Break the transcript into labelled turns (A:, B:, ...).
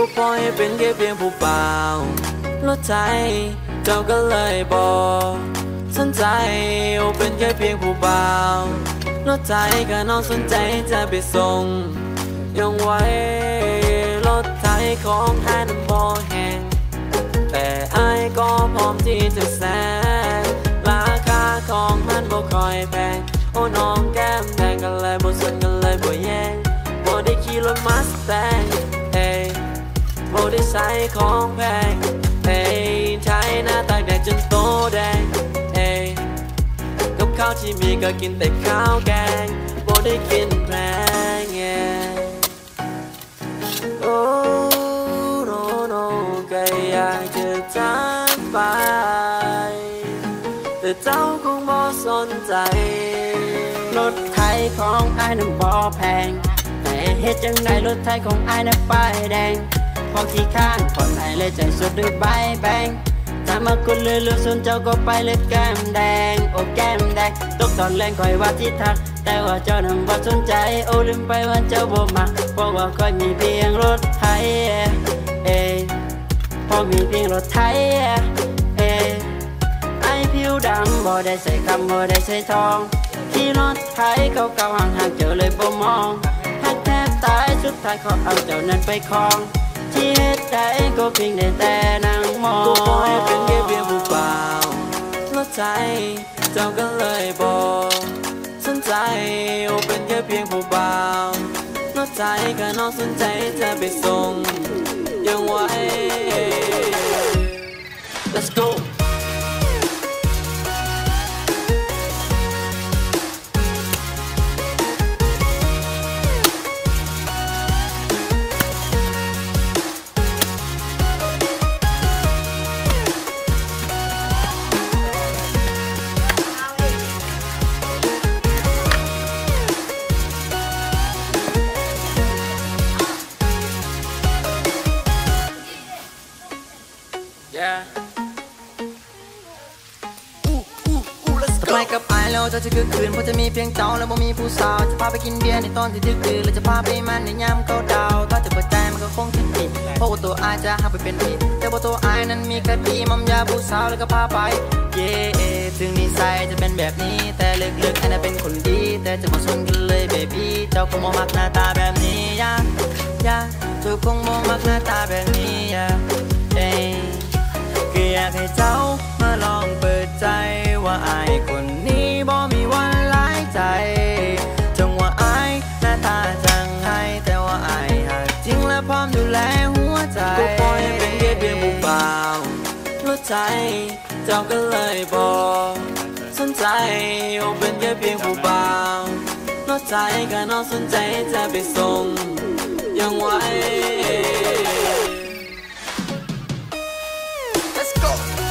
A: ก็ปล่อยให้เป็นแค่เพียงผู้เปล่ารถไทยเจ้าก็เลยบอกสนใจโอเป็นแค่เพียงผู้เบารถไทยก็น้องสนใจจะไปส่งยังไว้รถไทยของแอนบอแหงแต่ไอ้ายก็พร้อมที่จะแซงราคาของมันบ่คอยแพงโอ้น้องแก้มแดงกันเลยบ่สนกันเลยบ่แย่งบ่ได้ขี่รถมัสแตง บ่ได้ใส่ของแพงเอ้ยใช้หน้าตากแดดจนโตแดงเอ้ยกับข้าวที่มีก็กินแต่ข้าวแกงบ่ได้กินแพงเอ้ยโอ้โนโนก็อยากจะจากไปแต่เจ้าคงบ่สนใจ
B: รถไทยของไอ้ายนั้นบ่แพงแต่เฮ็ดจังไดรถไทยของไอ้ายนั้นป้ายแดง พอขี้ข้านคนไอ้เลยใจสุดด้วยใบแบงถ้ามาคุณเลยลือส่วนเจ้าก็ไปเลยแก้มแดง โอ้แก้มแดงตกตอนแรงคอยว่าที่ทัก แต่ว่าเจ้านั้นบ่สนใจ โอ้ลืมไปว่าเจ้าบ่มาเพราะว่าคอยมีเพียงรถไทยเอ้ยพอมีเพียงรถไทยเอ้ยไอผิวดำบ่ได้ใส่คำบ่ได้ใส่ทองขี่รถไถเขาเก่าห่างห่างๆเจอเลยบ่มองหักแทบตายสุดท้ายเขาเอาเจ้านั้นไปครอง ที่เฮ็ดใจก็เพียงได้แต่นั่งมอง
A: ก็ปล่อยเป็นแค่เพียงผู้เปล่ารถไทยเจ้าก็เลยบอกสนใจโอเป็นแค่เพียงผู้เบารถไทยก็น้องสนใจจะไปส่งยังไว้ Let's go
C: ไปกับไอแล้วเจ้าจะคือคืนเพราะจะมีเพียงเจ้าแล้วบ่มีผู้สาว จะพาไปกินเบียร์ในตอนที่ดึกดื่นแล้วจะพาไปมันในยามเขาดาวถ้าจะเปิดใจมันก็คงคิดผิดเพราะว่าตัวไอจะหาไปเป็นผิดแต่ว่าตัวไอนั้นมีคดีมัมยาผู้สาวแล้วก็พาไป เย่ถึงนิสัยจะเป็นแบบนี้ แต่ลึกๆไอน่ะเป็นคนดี แต่จะมาชนกันเลยเบบี้เจ้าคงมองมักหน้าตาแบบนี้ยาอยาเจ้าคงมองมักหน้าตาแบบนี้ยาเอ้ก็อยากให้เจ้า หัใจ
A: เจ้าก็เลยบอกสนใจโอเป็นแค่เพียงผู้บ่าวนอกใจก็น้องสนใจจะไปส่งยังไว Let's go